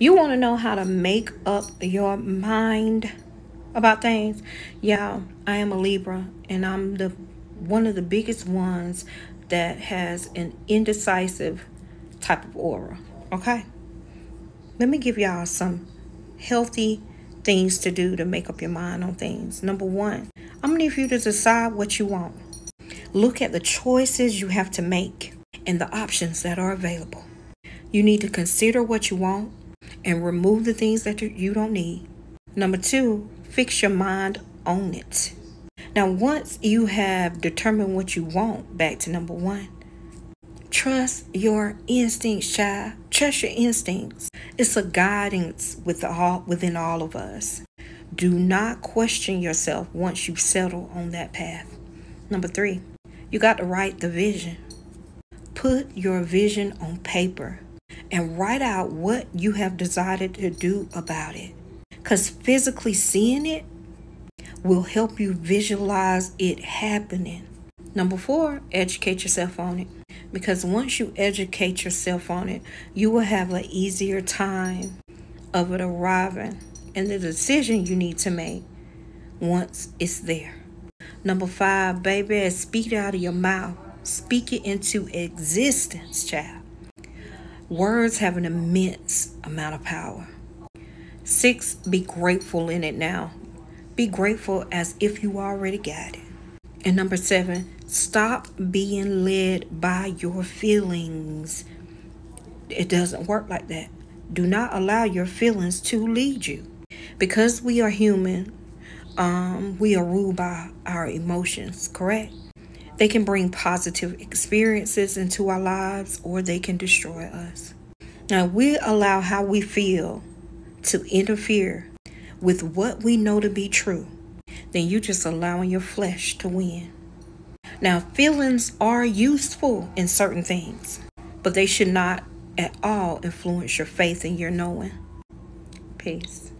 You want to know how to make up your mind about things? Yeah, I am a Libra and I'm the one of the biggest ones that has an indecisive type of aura. Okay? Let me give y'all some healthy things to do to make up your mind on things. Number one, I'm going to need you to decide what you want. Look at the choices you have to make and the options that are available. You need to consider what you want and remove the things that you don't need. Number two, fix your mind on it. Now, once you have determined what you want, back to number one, trust your instincts, child. Trust your instincts. It's a guidance with the all, within all of us. Do not question yourself once you settle on that path. Number three, you got to write the vision. Put your vision on paper and write out what you have decided to do about it. Because physically seeing it will help you visualize it happening. Number four, educate yourself on it. Because once you educate yourself on it, you will have an easier time of it arriving and the decision you need to make once it's there. Number five, baby, speak it out of your mouth. Speak it into existence, child. Words have an immense amount of power. Six, be grateful in it now. Be grateful as if you already got it. And number seven, stop being led by your feelings. It doesn't work like that. Do not allow your feelings to lead you. Because we are human, um, we are ruled by our emotions, correct? They can bring positive experiences into our lives or they can destroy us. Now, we allow how we feel to interfere with what we know to be true, then you're just allowing your flesh to win. Now, feelings are useful in certain things, but they should not at all influence your faith and your knowing. Peace.